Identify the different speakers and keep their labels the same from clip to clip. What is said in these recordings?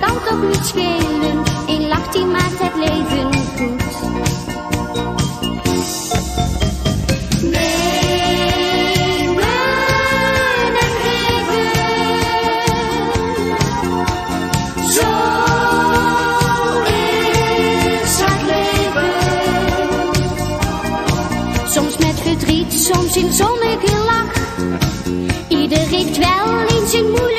Speaker 1: kan toch niet schelen. Een lach die maakt het leven goed. Nemen en geven. Zo is het leven. Soms met verdriet, soms in zonnige lach. Ieder heeft wel eens een moeilijke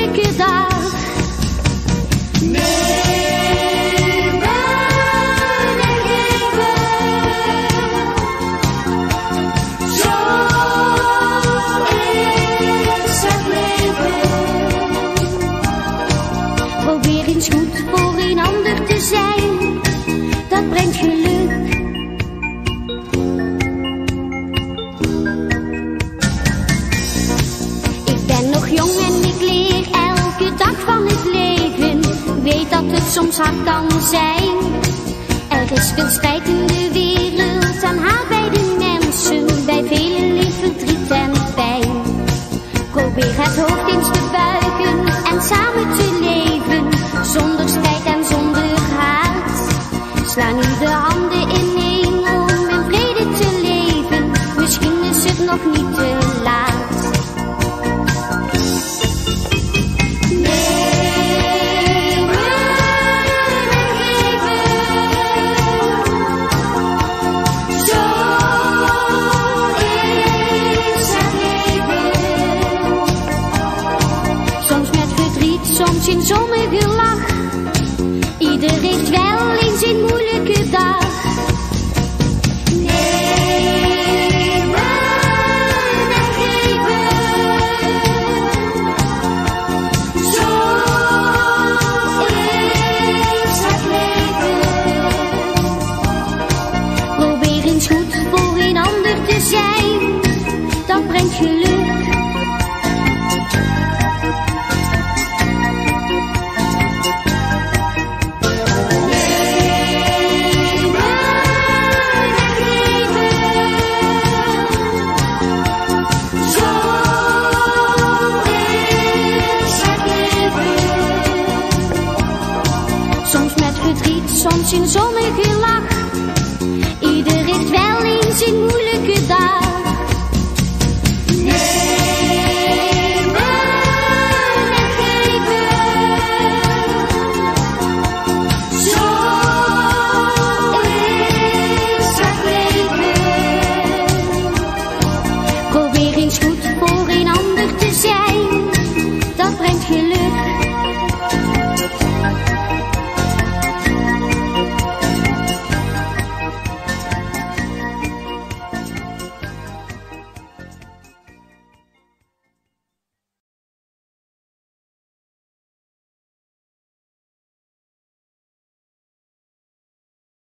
Speaker 1: Probeer eens goed voor een ander te zijn. Soms hard kan zijn. Er is veel strijd in de wereld aan haat bij de mensen. Bij velen leeft verdriet en pijn. Probeer het hoofd eens te buigen en samen te in zonnige lach. Ieder heeft wel eens een moeilijke dag. soms een zonnige lach. Ieder heeft wel eens een moeilijke dag.